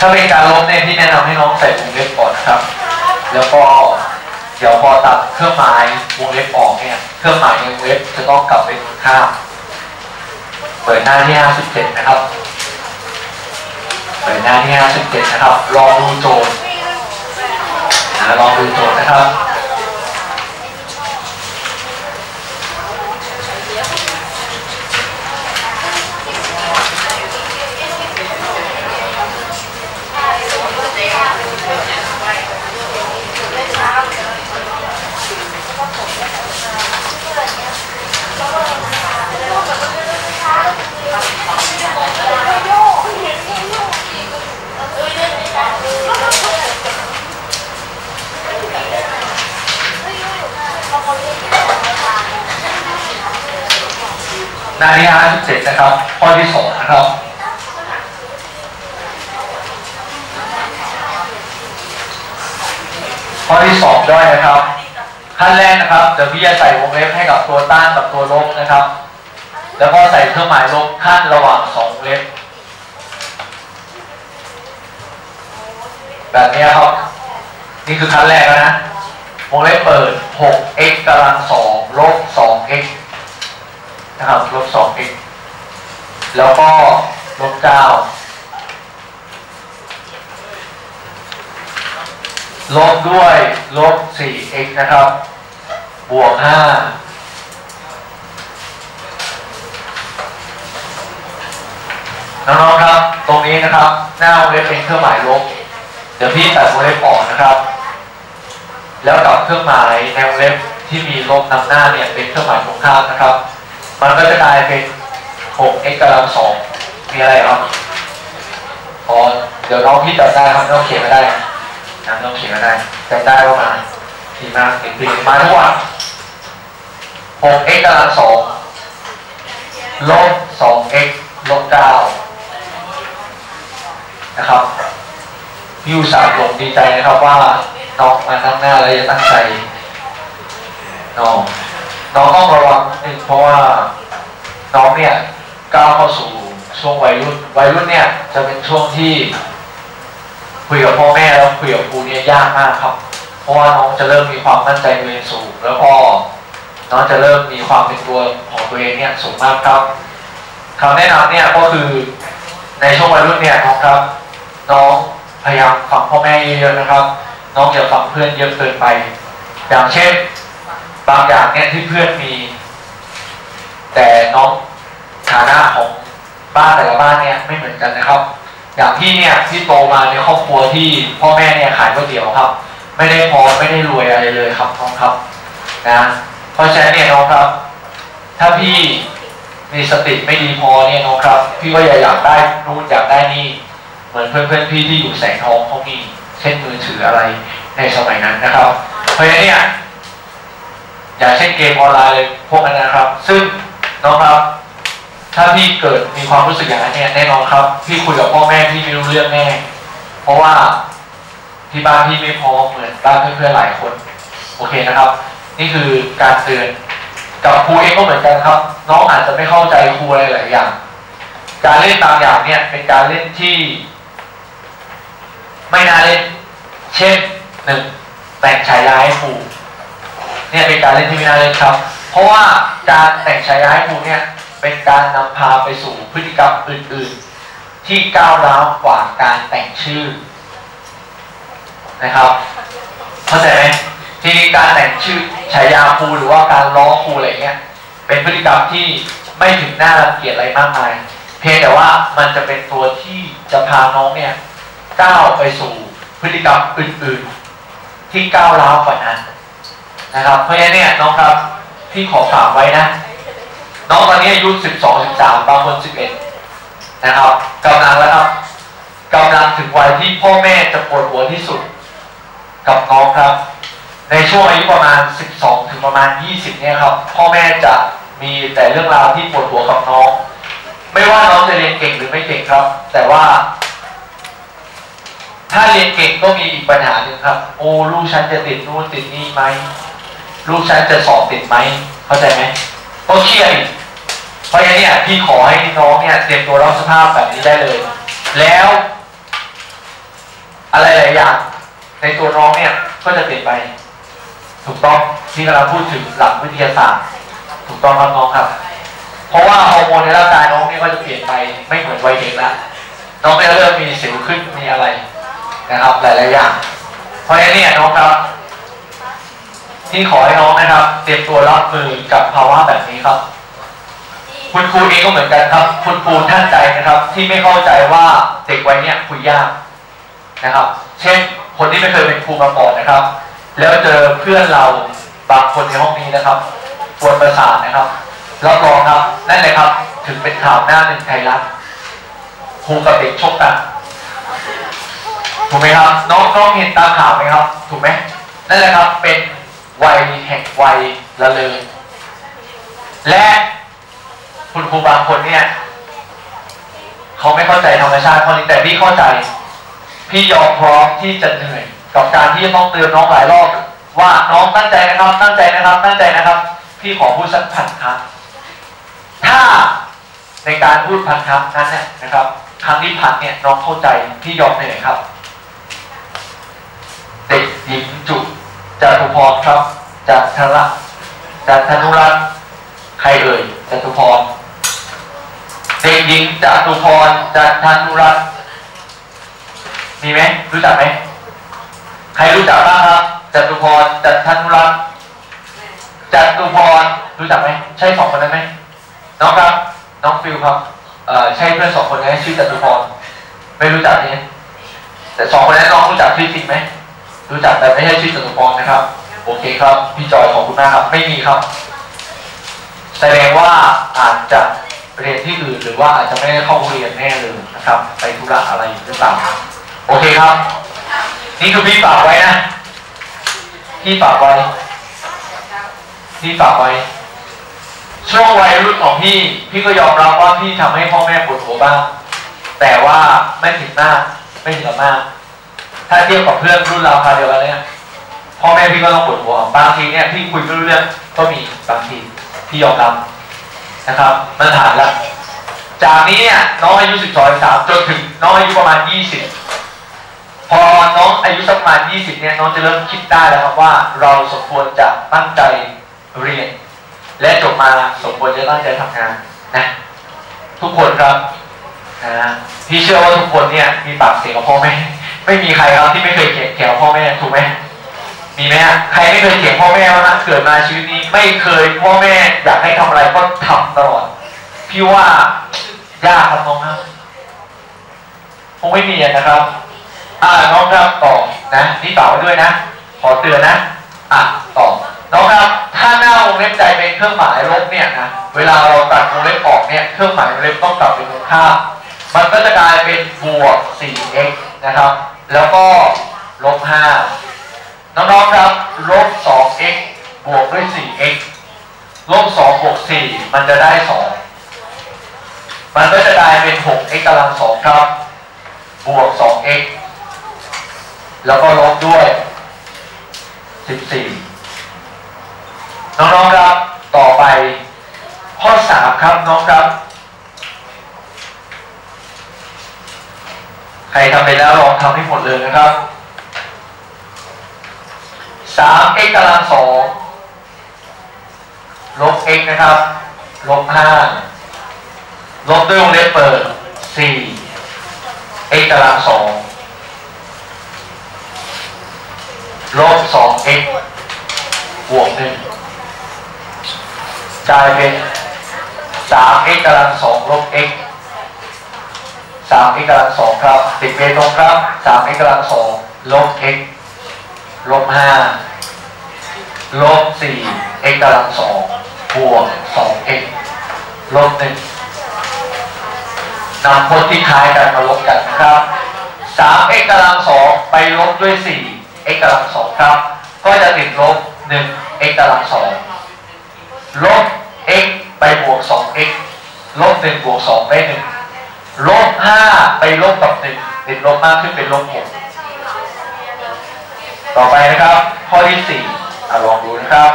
ถ้าเป็นการลบเนี่ยที่แนะนำให้น้องใส่วงเล็บก่อนนะครับ แล้วก็เดี๋ยวพอตัดเครื่องหมายวงเล็บออกเนี่ย เครื่องหมายในวงเล็บจะต้องกลับไปตรงข้าม เปิดหน้าที่ 57 นะครับ เปิดหน้าที่ 57 นะครับ ลองดูโจทย์นะลองดูโจทย์นะครับ หน้าที่57นะครับข้อที่2นะครับข้อที่2ด้วยนะครับขั้นแรกนะครับเดี๋ยวพี่จะใส่วงเล็บให้กับตัวต้านกับตัวลบนะครับ แล้วก็ใส่เครื่องหมายลบขั้นระหว่างสองวงเล็บ แบบนี้ครับ นี่คือขั้นแรกแล้วนะวงเล็บเปิด 6x กำลัง2ลบ นะครับลบ 2x แล้วก็ลบ9ลบด้วยลบสี่ x นะครับ บวก5น้องๆครับ ตรงนี้นะครับ หน้าวงเล็บเป็นเครื่องหมายลบ เดี๋ยวพี่ตัดวงเล็บออกนะครับ แล้วกับเครื่องหมายในวงเล็บที่มีลบนำหน้าเนี่ยเป็นเครื่องหมายตรงข้ามนะครับ มันก็จะกลายเป็น 6x กำลัง2มีอะไรครับอ๋อเดี๋ยวน้องพี่จำได้ครับน้องเขียนไม่ได้นะน้องเขียนไม่ได้จำได้ว่ามาดีมากเก่งๆมาทุกวัน 6x กำลัง2ลบ 2x ลบ9นะครับพี่อุตส่าห์ลงดีใจนะครับว่าน้องมานั่งหน้าแล้วจะตั้งใจน้อง น้องต้องระวังนิดนึงเพราะว่าน้องเนี่ยก้าวเข้าสู่ช่วงวัยรุ่นวัยรุ่นเนี่ยจะเป็นช่วงที่คุยกับพ่อแม่แล้วคุยกับครูเนี่ยยากมากครับ เพราะว่าน้องจะเริ่มมีความมั่นใจตัวเองสูง แล้วก็น้องจะเริ่มมีความเป็นตัวของตัวเองเนี่ยสูงมากครับคำแนะนำเนี่ยก็คือในช่วงวัยรุ่นเนี่ยน้องครับ น้องพยายามฟังพ่อแม่เยอะๆนะครับ น้องอย่าฟังเพื่อนเยอะเกินไป อย่างเช่น บางอย่างเนี่ยที่เพื่อนมี แต่น้องฐานะของบ้านแต่ละบ้านเนี่ยไม่เหมือนกันนะครับ อย่างพี่เนี่ยที่โตมาในครอบครัวที่พ่อแม่เนี่ยขายก๋วยเตี๋ยวครับ ไม่ได้พอไม่ได้รวยอะไรเลยครับน้องครับนะเพราะฉะนั้นเนี่ยน้องครับ ถ้าพี่มีสติไม่ดีพอเนี่ยน้องครับ พี่ก็อย่าอยากได้นู่นอยากได้นี่เหมือนเพื่อนๆพี่ที่อยู่แสงทองเขามีเช่นมือถืออะไรในสมัยนั้นนะครับ เพราะฉะนั้นเนี่ย อย่างเช่นเกมออนไลน์เลยพวกนั้นนะครับ ซึ่งน้องครับ ถ้าพี่เกิดมีความรู้สึกอย่างนั้นเนี่ยแน่นอนครับ พี่คุยกับพ่อแม่พี่ไม่รู้เรื่องแน่ เพราะว่าที่บ้านพี่ไม่พร้อมเหมือนบ้านเพื่อนๆหลายคน โอเคนะครับ นี่คือการเตือนกับครูเองก็เหมือนกันครับ น้องอาจจะไม่เข้าใจครูอะไรหลายอย่าง การเล่นบางอย่างเนี่ยเป็นการเล่นที่ ไม่น่าเล่น เช่นหนึ่งแต่งฉายาให้ครู เนี่ยเป็นการเล่นที่ไม่น่าเล่นครับ เพราะว่าการแต่งฉายาให้ครูเนี่ยเป็นการนำพาไปสู่พฤติกรรมอื่น ๆ ที่ก้าวร้าวกว่าการแต่งชื่อนะครับเข้าใจไหมทีนี้การแต่งชื่อฉายาครูหรือว่าการล้อครูอะไรเงี้ยเป็นพฤติกรรมที่ไม่ถึงหน้ารังเกียจอะไรมากมายเพียงแต่ว่ามันจะเป็นตัวที่จะพาน้องเนี่ยก้าวไปสู่พฤติกรรมอื่น ๆ ที่ก้าวร้าวกว่านั้น นะครับ เพราะฉะนั้นเนี่ยน้องครับพี่ขอฝากไว้นะ น้องตอนนี้อายุ 12 13 บางคน 11 นะครับกำลังแล้วครับกำลังถึงวัยที่พ่อแม่จะปวดหัวที่สุด กับน้องครับ ในช่วงอายุประมาณ 12 ถึงประมาณ 20 เนี่ยครับ พ่อแม่จะมีแต่เรื่องราวที่ปวดหัวกับน้อง ไม่ว่าน้องจะเรียนเก่งหรือไม่เก่งครับ แต่ว่า ถ้าเรียนเก่งก็มีอีกปัญหาหนึ่งครับ โอ้ลูกฉันจะติดนู่นติดนี่ไหม ลูกฉันจะสอบติดไหมเข้าใจไหมก็เครียดอีกเพราะฉะนั้นเนี่ยพี่ขอให้น้องเนี่ยเตรียมตัวรับสภาพแบบนี้ได้เลย แล้ว อะไรหลายอย่างในตัวน้องเนี่ยก็จะเปลี่ยนไป ถูกต้องที่กำลังพูดถึงหลักวิทยาศาสตร์ ถูกต้องครับน้องครับ เพราะว่าฮอร์โมนในร่างกายน้องเนี่ยก็จะเปลี่ยนไปไม่เหมือนวัยเด็กแล้วน้องเนี่ยเริ่มมีสิวขึ้นมีอะไรนะครับ หลายๆอย่างเพราะฉะนั้นเนี่ยน้องครับ ที่ขอให้น้องนะครับ เตรียมตัวรับมือกับภาวะแบบนี้ครับ คุณครูเองก็เหมือนกันครับ คุณครูท่านใดนะครับ ที่ไม่เข้าใจว่าเด็กวัยเนี้ยคุยยากนะครับ เช่นคนที่ไม่เคยเป็นครูมาก่อนนะครับ แล้วเจอเพื่อนเราบางคนในห้องนี้นะครับปวดประสาทนะครับรับรองครับนั่นเลยครับ ถึงเป็นข่าวหน้าหนึ่งไทยรัฐครูกับเด็กชกกันถูกไหมครับ น้องน้องเห็นตามข่าวไหมครับ ถูกไหมนั่นแหละครับเป็น วัยแห่งวัยละเลยและคุณครูบางคนเนี่ยเขาไม่เข้าใจธรรมชาติข้อนี้แต่พี่เข้าใจ พี่ยอมพร้อมที่จะเหนื่อยกับการที่ต้องเตือนน้องหลายรอบว่าน้องตั้งใจนะครับตั้งใจนะครับตั้งใจนะครับ พี่ขอพูดสักพันครั้งถ้าในการพูดพันครั้งนั้นเนี่ยนะครับ ครั้งที่พันเนี่ยน้องเข้าใจพี่ยอมเหนื่อยครับ เด็กหญิงจุ จตุพรครับจันทระจันทนุรัตน์ใครเอ่ยจตุพรเด็กหญิงจตุพรจันทนุรัตน์มีไหมรู้จักไหมใครรู้จักบ้างครับจตุพรจันทนุรัตน์จตุพรรู้จักไหมใช่สองคนนั้นไหมน้องครับน้องฟิลครับเอ่อใช่เพื่อนสองคนนั้ชื่อจตุพรไม่รู้จักนี่แต่สองคนนั้นน้องรู้จักชื่อจริงไหม รู้จักแต่ไม่ใช่ชื่อจตุพรนะครับ โอเคครับ พี่จอยขอบคุณมากครับ ไม่มีครับ แสดงว่าอาจจะเรียนที่อื่นหรือว่าอาจจะไม่ได้เข้าเรียนแน่เลยนะครับ ไปธุระอะไรหรือเปล่าโอเคครับ นี่คือพี่ฝากไว้นะพี่ฝากไว้พี่ฝากไว้ ช่วงวัยรุ่นของพี่ พี่ก็ยอมรับว่าพี่ทำให้พ่อแม่ปวดหัวบ้าง แต่ว่าไม่ถึงมาก ไม่ถึงกับมาก ถ้าเทียบกับเพื่อนรุ่นเราคราวเดียวกันเนี่ยพ่อแม่พี่ก็ต้องปวดหัวบางทีเนี่ยพี่คุยไม่รู้เรื่องก็มีบางทีพี่ยอมรับนะครับมาตรฐานละจากนี้เนี่ยน้องอายุ 12 3จนถึงน้องอายุประมาณ 20 พอน้องอายุสักประมาณ 20 เนี่ยน้องจะเริ่มคิดได้แล้วครับว่าเราสมควรจะตั้งใจเรียน และจบมาสมควรจะตั้งใจทำงานนะทุกคนครับนะพี่เชื่อว่าทุกคนเนี่ยมีปากเสียงกับพ่อแม่ ไม่มีใครครับที่ไม่เคยเขียนแขวพ่อแม่ถูกไหมมีไหมฮะใครไม่เคยเขียนพ่อแม่บ้างนะเกิดมาชีวิตนี้ไม่เคยพ่อแม่อยากให้ทำอะไรก็ทำตลอดพี่ว่ายากครับน้องครับคงไม่มีนะครับ อ่าน้องครับต่อนะนี่ต่อไว้ด้วยนะ ขอเตือนนะ อะต่อน้องครับ ถ้าหน้าวงเล็บใจเป็นเครื่องหมายลบเนี่ยนะเวลาเราตัดวงเล็บออกเนี่ยเครื่องหมายวงเล็บต้องกลับเป็นตรงข้าม มันก็จะกลายเป็นบวก 4x นะครับ แล้วก็ลบ 5 น้องๆครับลบ 2x บวกด้วย 4x ลบ 2 บวก 4 มันจะได้ 2 มันก็จะกลายเป็น 6x กำลัง 2 ครับ บวก 2x แล้วก็ลบด้วย 14 น้องๆครับ ต่อไปข้อ 3 ครับน้องครับ ใครทำไปแล้วลองทำให้หมดเลยนะครับ3 x กำลังสองลบ x นะครับ ลบ5ลบด้วยวงเล็บเปิด4 x กำลังสองลบ2 x บวก1กลายเป็น3 x กำลังสองลบ x 3 x กำลังสองครับติดเบนตรงครับ3 x กำลังสองลบ x ลบ5ลบสี่ x กำลังสองบวกสอง x ลบ1นำพจน์ที่คล้ายกันมาลบกันครับ 3x กำลังสองไปลบด้วยสี่ x กำลังสองครับ ก็จะติดลบ 1 x กำลังสองลบ x ไปบวก 2x ลบ 1 บวก 2 ได้ 1 ลบ 5 ไปลบกับ 1 ติด ลบมากขึ้นเป็นลบหกต่อไปนะครับ ข้อที่สี่ลองดูนะครับ